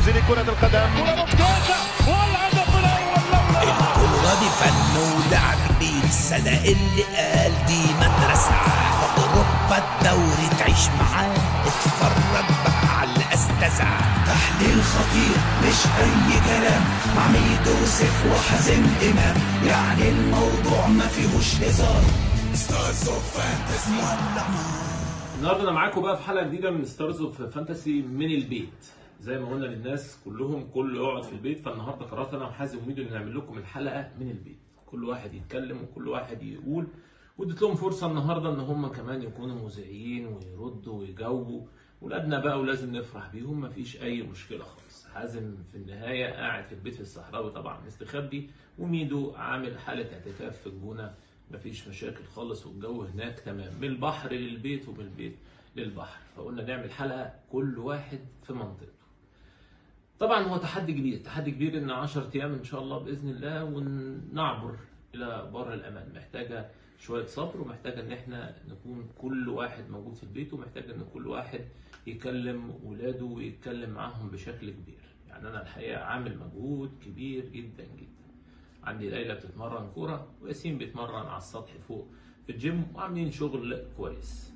الانجليزي لكرة القدم. والهدف دي فن ولعب كبير السنة اللي قال دي مدرسة. أوروبا الدوري تعيش معاه اتفرج بقى على الأستاذة. تحليل خطير مش أي كلام. مع ميدو سيف وحازم إمام. يعني الموضوع ما فيهوش هزار. Stars of Fantasy النهارده أنا معاكم بقى في حلقة جديدة من Stars of Fantasy من البيت. زي ما قلنا للناس كلهم كله يقعد في البيت فالنهاردة قررت أنا وحازم وميدو إن نعمل لكم الحلقة من البيت. كل واحد يتكلم وكل واحد يقول. واديت لهم فرصة النهارده إن هم كمان يكونوا مذيعين ويردوا ويجاوبوا. ولادنا بقى ولازم نفرح بيهم مفيش أي مشكلة خالص. حازم في النهاية قاعد في البيت في الصحراوي طبعا مستخبي وميدو عامل حالة اعتكاف في الجونة. مفيش مشاكل خالص والجو هناك تمام. من البحر للبيت ومن البيت للبحر. فقلنا نعمل حلقة كل واحد في منطقته. طبعا هو تحدي كبير تحدي كبير إن 10 أيام إن شاء الله بإذن الله ونعبر إلى بر الأمان. محتاجة شوية صبر ومحتاجة إن إحنا نكون كل واحد موجود في البيت ومحتاجة إن كل واحد يكلم ولاده ويتكلم معاهم بشكل كبير. يعني أنا الحقيقة عامل مجهود كبير جدا جدا. عندي ليلى بتتمرن كورة وياسين بيتمرن على السطح فوق في الجيم وعاملين شغل كويس.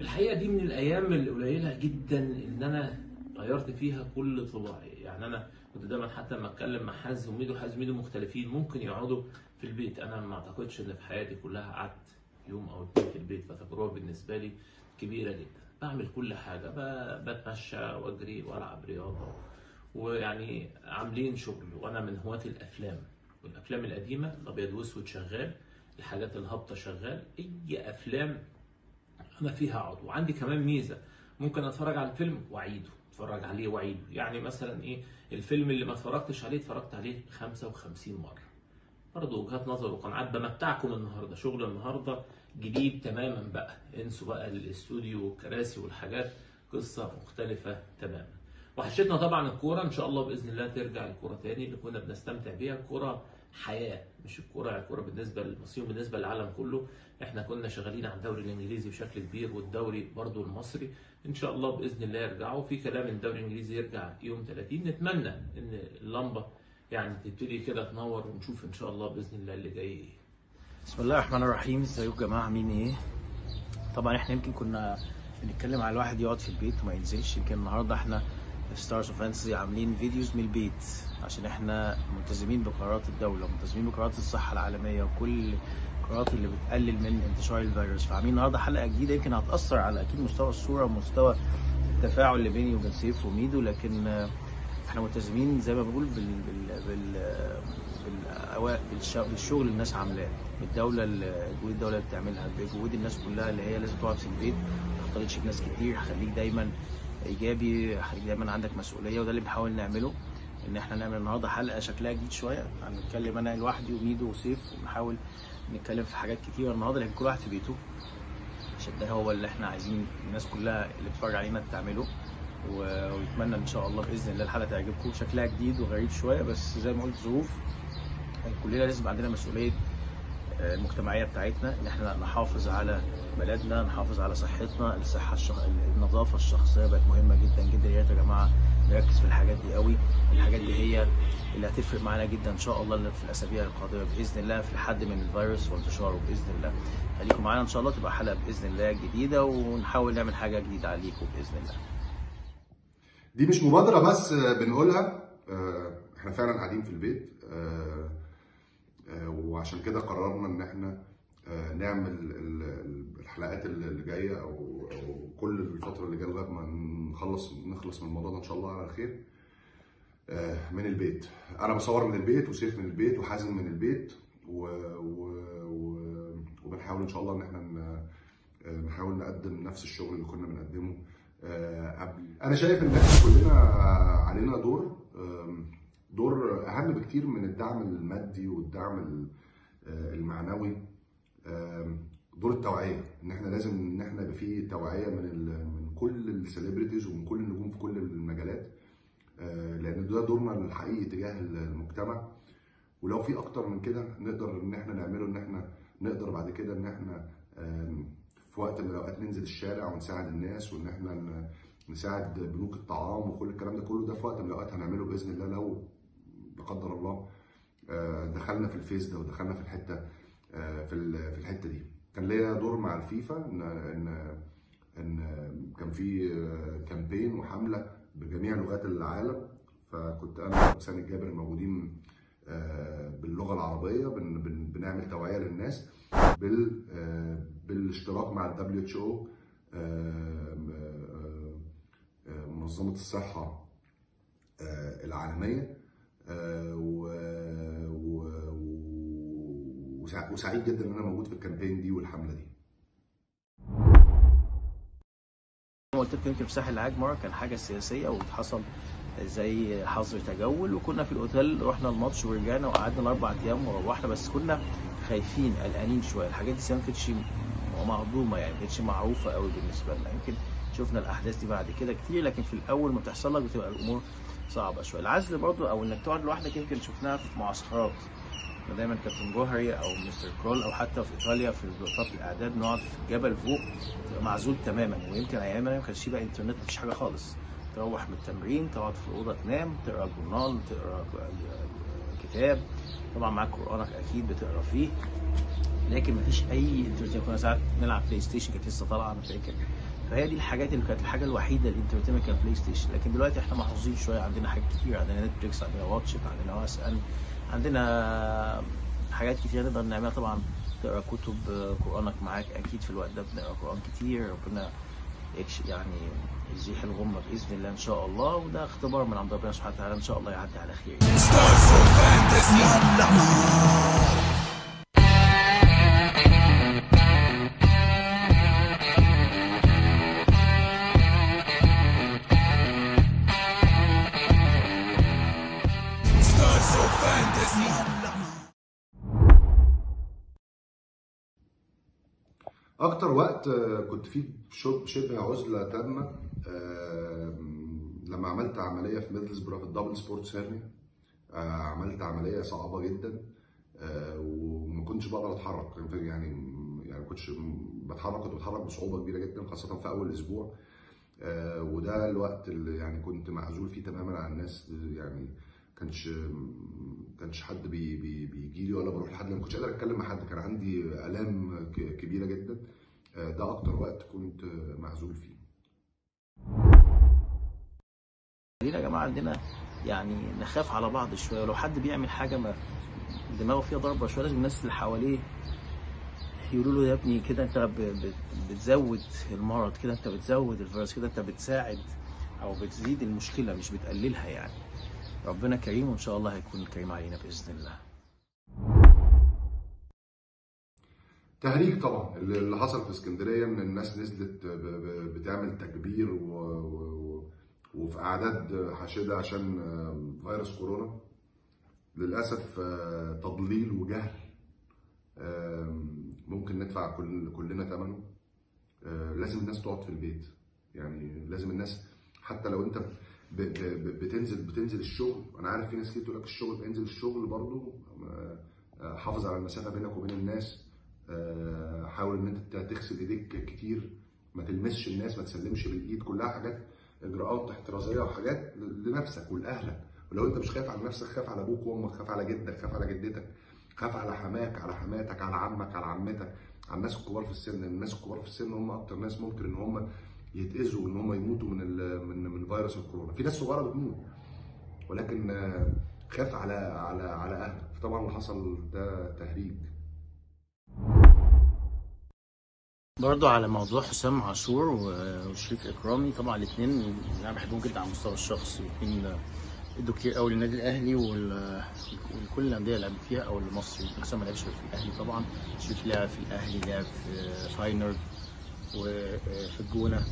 الحقيقة دي من الأيام القليلة جدا إن أنا غيرت فيها كل طباعي يعني أنا كنت دايما حتى لما أتكلم مع حازم وميدو حازم وميدو مختلفين ممكن يقعدوا في البيت. أنا ما أعتقدش إن في حياتي كلها قعدت يوم أو اتنين في البيت فتجربة بالنسبة لي كبيرة جدا. بعمل كل حاجة بتمشى وأجري وألعب رياضة. ويعني عاملين شغل وأنا من هواة الأفلام. والأفلام القديمة الابيض وأسود شغال الحاجات الهابطة شغال أي أفلام أنا فيها عضو. وعندي كمان ميزة ممكن أتفرج على الفيلم وأعيده. اتفرج عليه واعيده يعني مثلا إيه الفيلم اللي ما اتفرجتش عليه اتفرجت عليه 55 مرة. برضه وجهات نظر وقناعات بمتعكم النهارده. شغل النهارده جديد تماما بقى. انسوا بقى الاستوديو والكراسي والحاجات. قصة مختلفة تماما. وحشتنا طبعا الكورة. إن شاء الله بإذن الله ترجع الكورة تاني. اللي كنا بنستمتع بيها. الكورة حياة مش الكورة الكورة بالنسبة للمصريين وبالنسبه للعالم كله. إحنا كنا شغالين على الدوري الإنجليزي بشكل كبير والدوري برضو المصري. إن شاء الله بإذن الله يرجعوا. في كلام الدوري الإنجليزي يرجع يوم 30 نتمنى إن اللمبة يعني تبتدي كده تنور ونشوف إن شاء الله بإذن الله اللي جاي. إيه بسم الله الرحمن الرحيم. إزيكم يا جماعة؟ عاملين إيه؟ طبعا إحنا يمكن كنا بنتكلم على الواحد يقعد في البيت وما ينزلش يمكن النهارده إحنا Stars of عاملين videos من البيت عشان إحنا ملتزمين بقرارات الدولة وملتزمين بقرارات الصحة العالمية وكل القرارات اللي بتقلل من انتشار الفيروس. فعاملين النهارده حلقة جديدة يمكن هتأثر على أكيد مستوى الصورة ومستوى التفاعل اللي بيني وبين سيف وميدو لكن إحنا ملتزمين زي ما بقول بال بال بال بالشغل اللي الناس عاملاه. بالدولة اللي- الدولة اللي بتعملها بجهود الناس كلها اللي هي لازم تقعد في البيت ما تختلطش بناس كتير خليك دايما إيجابي دايما عندك مسؤولية وده اللي بنحاول نعمله إن إحنا نعمل النهارده حلقة شكلها جديد شوية. هنتكلم أنا لوحدي وميدو وسيف ونحاول نتكلم في حاجات كتيره النهارده لكن كل واحد في بيته عشان ده هو اللي إحنا عايزين الناس كلها اللي بتتفرج علينا تعمله. ويتمنى إن شاء الله بإذن الله الحلقة تعجبكم. شكلها جديد وغريب شوية بس زي ما قلت ظروف كلنا لازم عندنا مسؤولية المجتمعية بتاعتنا إن إحنا نحافظ على بلدنا نحافظ على صحتنا الصحة الشخ... النظافة الشخصية بقت مهمة جدا جدا. يا جماعة نركز في الحاجات دي قوي الحاجات دي هي اللي هتفرق معانا جدا إن شاء الله في الأسابيع القادمة بإذن الله في الحد من الفيروس وانتشاره بإذن الله. خليكم معانا إن شاء الله تبقى حلقة بإذن الله جديدة ونحاول نعمل حاجة جديدة عليكم بإذن الله. دي مش مبادرة بس بنقولها آه، إحنا فعلا قاعدين في البيت آه، وعشان كده قررنا إن إحنا آه، نعمل ال- ال- الحلقات اللي جاية أو كل الفترة اللي جاية لغاية ما نخلص نخلص من الموضوع ده إن شاء الله على خير آه، من البيت أنا بصور من البيت وسيف من البيت وحازم من البيت و... و... و... وبنحاول إن شاء الله إن إحنا. آه، نحاول نقدم نفس الشغل اللي كنا بنقدمه آه، قبل أنا شايف إن إحنا كلنا علينا دور دور أهم بكتير من الدعم المادي والدعم ال- آه، المعنوي دور التوعية. إن إحنا لازم إن إحنا يبقى في توعية من من كل السليبرتيز ومن كل النجوم في كل المجالات آه، لأن ده دورنا الحقيقي تجاه المجتمع. ولو في أكتر من كده نقدر إن إحنا نعمله إن إحنا نقدر بعد كده إن إحنا في وقت من الأوقات ننزل الشارع ونساعد الناس وإن إحنا نساعد بنوك الطعام وكل الكلام ده كله. ده في وقت من الأوقات هنعمله بإذن الله لو لا قدر الله آه، دخلنا في ال phase ده ودخلنا في الحتة آه، في في الحتة دي. كان ليا دور مع الفيفا إن إن إن كان في آه، campaign وحملة بجميع لغات العالم. فكنت أنا وحسام الجابر الموجودين آه، باللغة العربية بن بن بنعمل توعية للناس بال آه، بالاشتراك مع ال WHO منظمة الصحة آه، العالمية. وسعيد جدا إن أنا موجود في ال campaign دي والحملة دي. زي ما قلت لكم يمكن في ساحل العاج مره كان حاجة سياسية وحصل زي حظر تجول وكنا في الأوتيل رحنا الماتش ورجعنا وقعدنا الأربع أيام وروحنا بس كنا خايفين قلقانين شوية. الحاجات دي ما كانتش مهضومه يعني ما كانتش معروفة قوي بالنسبة لنا. يمكن شفنا الأحداث دي بعد كده كتير لكن في الأول ما تحصل لك بتبقى الأمور صعبة شوية. العزل برضو أو إنك تقعد لوحدك يمكن شفناها في معسكرات. دايما كابتن جوهري أو مستر كرول أو حتى في إيطاليا في فتره الإعداد نقعد في الجبل فوق معزول تماما. ويمكن ايامنا ما كانش بقى إنترنت مفيش حاجة خالص. تروح من التمرين تقعد في الأوضة تنام تقرأ جورنال تقرأ كتاب. طبعا معاك قرآنك أكيد بتقرأ فيه. لكن مفيش أي entertainment كنا ساعات نلعب PlayStation كانت لسه طالعة أنا فاكر. فهي دي الحاجات اللي كانت الحاجة الوحيدة ال entertainment كان PlayStation لكن دلوقتي إحنا محظوظين شوية. عندنا حاجات كتير. عندنا Netflix عندنا Watch iT عندنا OSN عندنا حاجات كتير نقدر نعملها. طبعا تقرأ كتب آه، قرآنك معاك أكيد في الوقت ده بنقرأ قرآن كتير. ربنا يعني يزيح الغمة بإذن الله إن شاء الله. وده اختبار من عند ربنا سبحانه وتعالى. إن شاء الله يعدي على خير. أكتر وقت آه، كنت فيه شب- شبه عزلة تامة لما عملت عملية في Middlesbrough في ال double sports hernia آه، عملت عملية صعبة جدا آه، وما كنتش بقدر أتحرك. يعني يعني ما كنتش بتحرك كنت بتحرك بصعوبة كبيرة جدا خاصة في أول أسبوع. وده الوقت اللي يعني كنت معزول فيه تماما عن الناس يعني كانش كانش حد بي بي بيجي لي ولا بروح لحد ما كنتش قادر أتكلم مع حد. كان عندي آلام كبيرة جدا. ده أكتر وقت كنت معزول فيه. يا جماعة عندنا يعني نخاف على بعض شوية؟ ولو حد بيعمل حاجة ما دماغه فيها ضربة شوية لازم الناس اللي حواليه يقولوا له يا ابني كده أنت بتزود المرض كده أنت بتزود الفيروس كده أنت بتساعد أو بتزيد المشكلة مش بتقللها يعني. ربنا كريم وإن شاء الله هيكون كريم علينا بإذن الله. تهريج طبعا. اللي حصل في اسكندرية إن الناس نزلت بتعمل تكبير و... و... وفي أعداد حاشدة عشان فيروس كورونا. للأسف آه، تضليل وجهل ممكن ندفع كل كلنا ثمنه. آه، لازم الناس تقعد في البيت. يعني لازم الناس حتى لو أنت ب- ب- بتنزل بتنزل الشغل. أنا عارف في ناس كتير تقول لك الشغل انزل الشغل برضو آه، حافظ على المسافة بينك وبين الناس. حاول إن أنت تغسل إيديك كتير ما تلمسش الناس ما تسلمش بالإيد كلها حاجات إجراءات احترازية وحاجات لنفسك ولأهلك. ولو أنت مش خايف على نفسك خاف على أبوك وأمك خاف على جدك خاف على جدتك خاف على حماك على حماتك على عمك على عمتك على الناس الكبار في السن. الناس الكبار في السن هم أكتر ناس ممكن إن هم يتأذوا ان هم يموتوا من من من فيروس الكورونا. في ناس صغيرة بتموت ولكن آه، خاف على على على أهلك. طبعا اللي حصل ده تهريج. برضو على موضوع حسام عاشور وشريف إكرامي. طبعا الاثنين أنا بحبهم جدا على المستوى الشخصي الاثنين ادوا كتير قوي للنادي الأهلي ولكل الأندية اللي لعبت فيها أو لمصر يمكن حسام ما لعبش في الأهلي طبعا. شريف لعب في الأهلي لعب في فاينر وفي الجونة.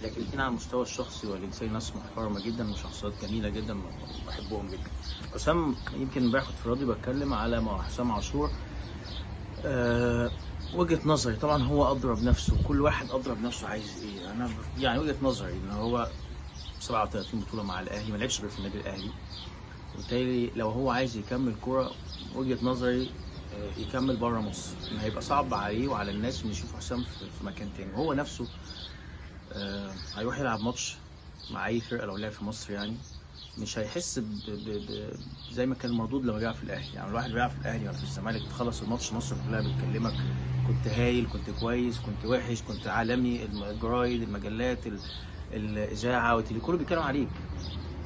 لكن الاثنين على المستوى الشخصي والانساني ناس محترمة جدا وشخصيات جميلة جدا بحبهم جدا. حسام يمكن امبارح في الراديو بتكلم على حسام عاشور. آه، وجهة نظري طبعا هو أضرب نفسه كل واحد أضرب نفسه عايز إيه. أنا يعني وجهة نظري إن هو 37 بطولة مع الأهلي ما لعبش غير في النادي الأهلي. وبالتالي لو هو عايز يكمل كورة وجهة نظري آه، يكمل بره مصر. هيبقى صعب عليه وعلى الناس إن يشوفوا حسام في في مكان تاني. هو نفسه آه هيروح يلعب ماتش مع أي فرقة لو لعب في مصر يعني. مش هيحس ب... ب... ب... زي ما كان المردود لما بيلعب في الأهلي. يعني الواحد بيلعب في الأهلي ولا في الزمالك تخلص الماتش مصر كلها بتكلمك كنت هايل كنت كويس كنت وحش كنت عالمي الجرايد المجلات ال... الإذاعة والتلي كله بيتكلم عليك.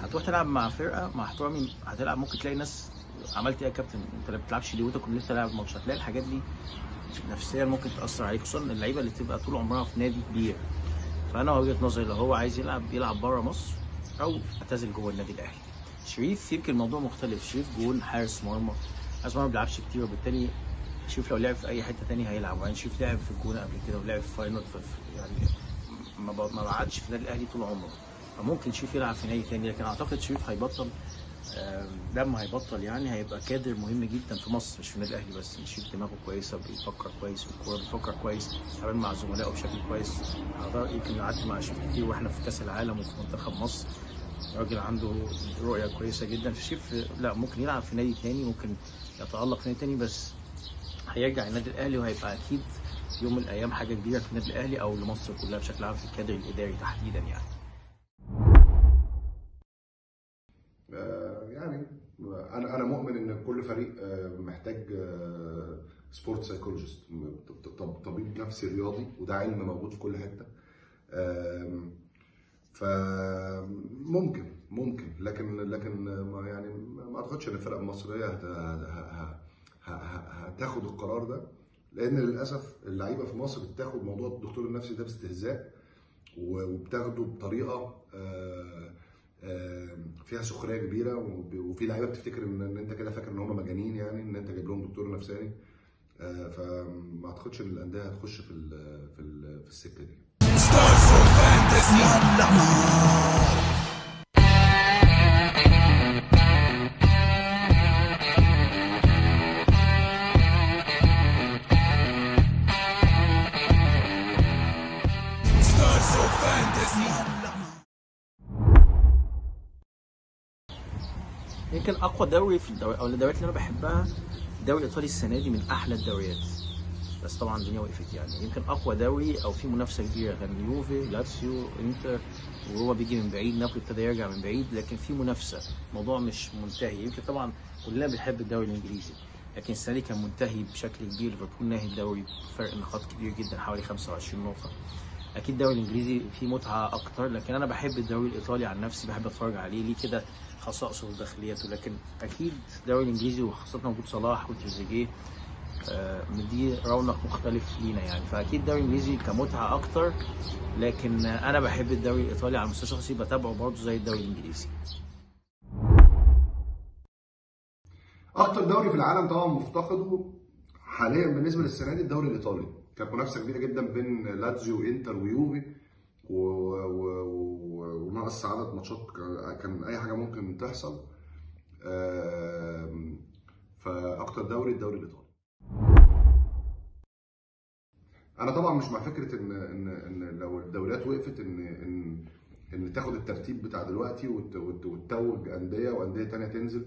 هتروح تلعب مع فرقة مع احترامي هتلعب ممكن تلاقي ناس عملت إيه يا كابتن؟ أنت ما بتلعبش ليه؟ وأنت كنت لسه لاعب ماتش. هتلاقي الحاجات دي نفسيا ممكن تأثر عليك خصوصا اللعيبة اللي تبقى طول عمرها في نادي كبير. فأنا وجهة نظري لو هو عايز يلعب يلعب بره مصر أو أعتزل جوه النادي الأهلي. شريف يمكن الموضوع مختلف. شريف جون حارس مرمى. حارس مرمى ما بيلعبش كتير وبالتالي شريف لو لعب في أي حتة تانية هيلعب. وبعدين شريف لعب في الجونه قبل كده ولعب في final يعني ما ما بعدش في النادي الأهلي طول عمره. فممكن شريف يلعب في نادي تاني لكن أعتقد شريف هيبطل لما هيبطل. يعني هيبقى كادر مهم جدا في مصر مش في النادي الأهلي بس. شريف دماغه كويسة بيفكر كويس في الكوره بيفكر كويس بيتعامل مع زملائه بشكل كويس. يمكن قعدت مع شريف كتير وإحنا في كأس العالم وفي منتخب مصر؟ راجل عنده رؤية كويسة جدا فشريف لا ممكن يلعب في نادي تاني ممكن يتألق في نادي تاني بس هيرجع النادي الأهلي وهيبقى أكيد يوم من الأيام حاجة كبيرة في النادي الأهلي أو لمصر كلها بشكل عام في الكادر الإداري تحديدا يعني. آه، يعني أنا أنا مؤمن إن كل فريق آه، محتاج sport psychologist طبيب نفسي رياضي وده علم موجود في كل حتة. فممكن ممكن. لكن لكن ما يعني ما أعتقدش إن الفرق المصرية هتاخد القرار ده. لأن للأسف اللعيبة في مصر بتاخد موضوع الدكتور النفسي ده باستهزاء وبتاخده بطريقة آه، آه، فيها سخرية كبيرة. وفي لعيبة بتفتكر إن إن أنت كده فاكر إن هم مجانين يعني إن أنت جايب لهم دكتور نفساني. آه، فما أعتقدش إن الأندية هتخش في في السكة دي. يمكن أقوى دوري في الدوري أو الدوريات اللي أنا بحبها الدوري الايطالي السنة دي من أحلى الدوريات. بس طبعا الدنيا وقفت يعني. يمكن أقوى دوري أو في منافسة كبيرة كان يوفي لاتسيو إنتر وهو بيجي من بعيد نابولي ابتدى يرجع من بعيد لكن في منافسة. الموضوع مش منتهي. يمكن طبعا كلنا بنحب الدوري الإنجليزي لكن السنة دي كان منتهي بشكل كبير. ليفربول ناهي الدوري بفرق نقاط كبير جدا حوالي 25 نقطة. أكيد الدوري الإنجليزي فيه متعة أكتر لكن أنا بحب الدوري الإيطالي عن نفسي بحب أتفرج عليه. ليه كده؟ خصائصه وداخليته. لكن أكيد الدوري الإنجليزي وخاصة وجود صلاح وتريزيجيه مديه رونق مختلف لينا يعني. فأكيد الدوري الانجليزي كمتعة أكتر لكن آه، أنا بحب الدوري الإيطالي على المستوى الشخصي بتابعه برضه زي الدوري الإنجليزي. أكتر دوري في العالم طبعا مفتقده حاليا بالنسبة للسنة دي الدوري الإيطالي. كانت منافسة كبيرة جدا بين لاتزيو وانتر ويوفي و... و... و... ونقص عدد ماتشات. كان أي حاجة ممكن تحصل. فأكتر دوري الدوري الإيطالي. أنا طبعا مش مع فكرة ان ان إن لو الدوريات وقفت ان ان إن تاخد الترتيب بتاع دلوقتي وت- وت- وتتوج أندية وأندية تانية تنزل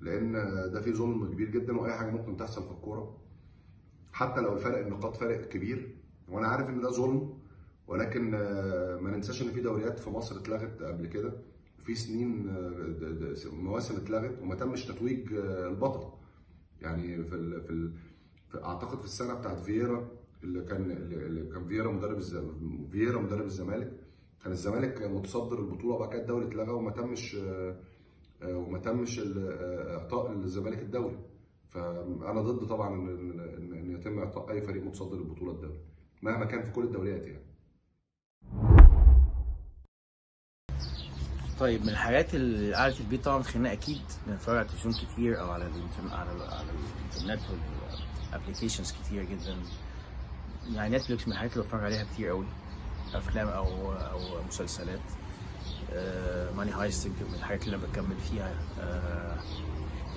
لأن ده فيه ظلم كبير جدا وأي حاجة ممكن تحصل في الكورة. حتى لو الفرق النقاط فرق كبير وأنا عارف إن ده ظلم ولكن آه، ما ننساش إن في دوريات في مصر اتلغت قبل كده. في سنين آه، مواسم اتلغت وما تمش تتويج آه، البطل. يعني في ال في, ال في أعتقد في السنة بتاعت فييرا اللي كان اللي كان فييرا مدرب. فييرا مدرب الزمالك كان الزمالك متصدر البطولة وبعد كده الدوري اتلغى وما تمش آه، وما تمش آه، إعطاء الزمالك الدوري فأنا ضد طبعا ان ان يتم إعطاء أي فريق متصدر البطولة الدوري مهما كان في كل الدوريات يعني طيب من الحاجات اللي قعدت البيت طبعا خلينا أكيد بنتفرج على التلفزيون كتير أو على الانترنت على على الإنترنت وال applications كتير جدا. يعني Netflix من الحاجات اللي بتفرج عليها كتير قوي أفلام أو أو مسلسلات. آه Money Heist من الحاجات اللي أنا بكمل فيها. آه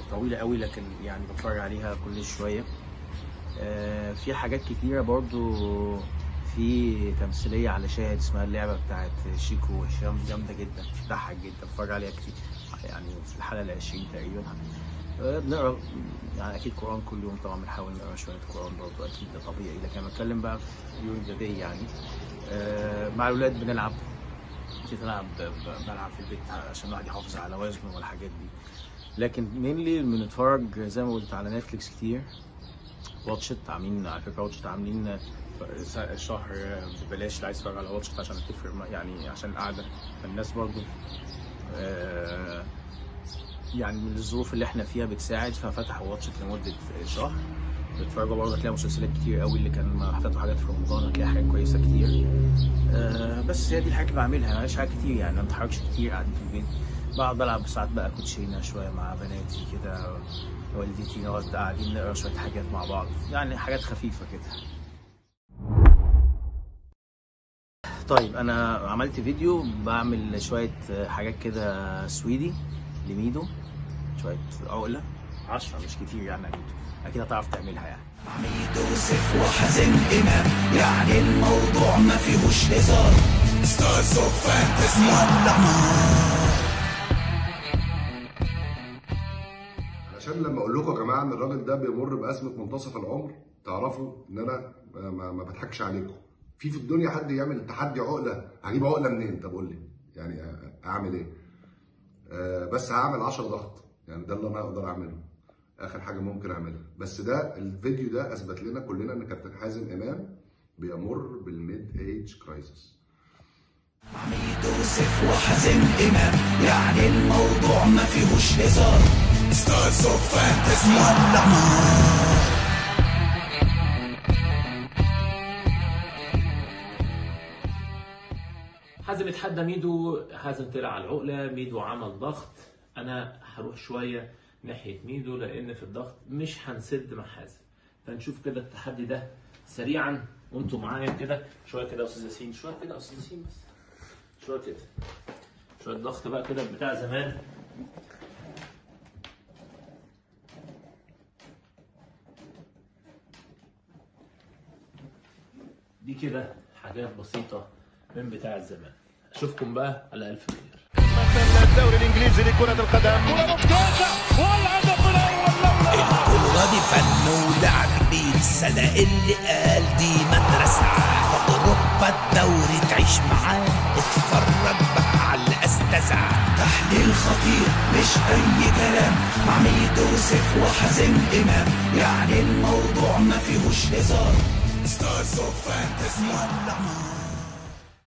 طويلة قوي لكن يعني بتفرج عليها كل شوية. آه في حاجات كتيرة برضو. في تمثيلية على شاهد اسمها اللعبة بتاعت شيكو وهشام. جامدة جدا. بتضحك جدا. بتفرج عليها كتير. يعني في الحلقة ال 20 تقريبا. بنقرأ يعني أكيد قرآن كل يوم طبعا بنحاول نقرأ شوية قرآن برضه أكيد ده طبيعي. لكن أنا بتكلم بقى في يوم ذا داي يعني آه، مع الولاد بنلعب كتير بلعب بلعب في البيت عشان الواحد يحافظ على وزنه والحاجات دي. لكن mainly بنتفرج زي ما قلت على Netflix كتير. Watch iT عاملين على فكرة Watch iT عاملين شهر ببلاش اللي عايز يتفرج على Watch iT عشان تفرق يعني عشان القعدة. الناس برضو آه، يعني من الظروف اللي إحنا فيها بتساعد. ففتحوا Watch iT لمدة شهر. بتتفرجوا برضه هتلاقي مسلسلات كتير قوي اللي كان فاتوا حاجات في رمضان هتلاقي حاجات كويسة كتير. آه بس هي دي الحاجات اللي بعملها. معلش حاجات كتير يعني ما بتحركش كتير قاعدين في البيت. بقعد بلعب ساعات بقى كوتشينة شوية مع بناتي كده والدتي نقعد قاعدين نقرأ شوية حاجات مع بعض. يعني حاجات خفيفة كده. طيب أنا عملت فيديو بعمل شوية حاجات كده سويدي. لميدو. شوية عقلة. عشرة مش كتير يعني أكيد. أكيد هتعرف تعملها يعني. عميد يوسف وحازم امام يعني الموضوع ما فيهوش هزار. stars of fantasy نار علشان لما أقول لكم يا جماعة إن الراجل ده بيمر بأزمة منتصف العمر تعرفوا إن أنا ما, ما بضحكش عليكم. في في الدنيا حد يعمل تحدي عقلة؟ هجيب عقلة منين؟ طب قول لي. يعني أعمل إيه؟ بس هعمل 10 ضغط. يعني ده اللي أنا أقدر أعمله. آخر حاجة ممكن أعملها. بس ده الفيديو ده أثبت لنا كلنا إن كابتن حازم إمام بيمر بال mid-age crisis عميد يوسف وحازم إمام. يعني الموضوع ما فيهوش هزار. stars of fantasy اتحدى ميدو حازم طلع على العقلة ميدو عمل ضغط. أنا هروح شوية ناحية ميدو لأن في الضغط مش هنسد مع حازم فنشوف كده التحدي ده سريعا. وأنتوا معايا كده شوية كده يا أستاذ ياسين شوية كده يا أستاذ ياسين بس. شوية كده. شوية ضغط بقى كده بتاع زمان. دي كده حاجات بسيطة من بتاع الزمان اشوفكم بقى على ألف خير. الدوري الإنجليزي لكرة القدم. والهدف الأول الكورة دي فن ولعب بيه السنة اللي قال دي مدرسة. في أوروبا الدوري تعيش معاه. اتفرج بقى على الأستاذة. تحليل خطير مش أي كلام. مع ميدو يوسف وحازم إمام. يعني الموضوع ما فيهوش هزار. ستارز اوف فانتسي